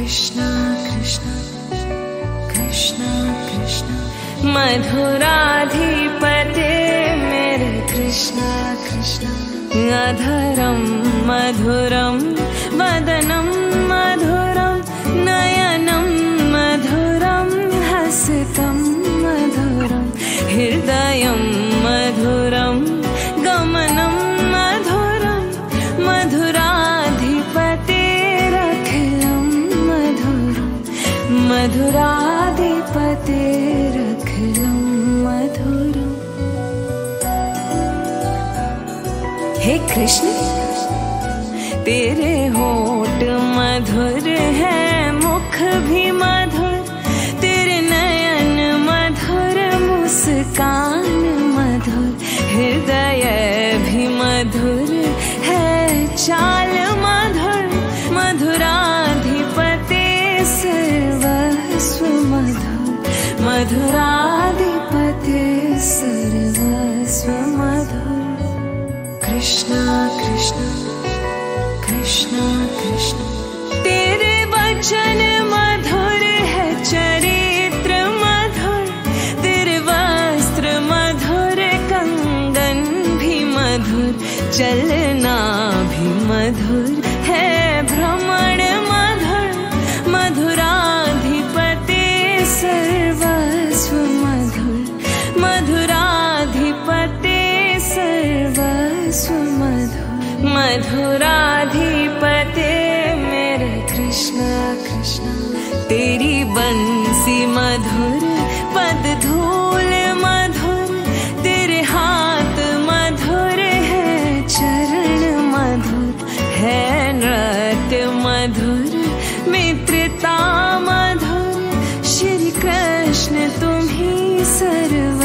कृष्ण कृष्ण कृष्ण कृष्ण। मधुराधिपते मेरे कृष्ण कृष्ण। अधरं मधुरं वदनं मधुरं नयनं मधुरं हसितं मधुरं। हृदयं मधुराधिपतेरखिलं मधुरम् हे कृष्ण, तेरे होठ मधुर है, मुख भी मधुर। तेरे नयन मधुर, मुस्कान मधुर। हृदय भी मधुर है चाल मधुराधिपते सर्वस्व मधुर कृष्ण कृष्ण कृष्ण कृष्ण। तेरे वचन मधुर है, चरित्र मधुर। तेरे वस्त्र मधुर, कंगन भी मधुर, चलना भी मधुर। सर्वस्व मधुर मधुराधिपते मेरे कृष्ण कृष्ण। तेरी बंसी मधुर, पद धूल मधुर। तेरे हाथ मधुर है, चरण मधुर। है नृत्य मधुर, मित्रता मधुर। श्री कृष्ण तुम ही सर्व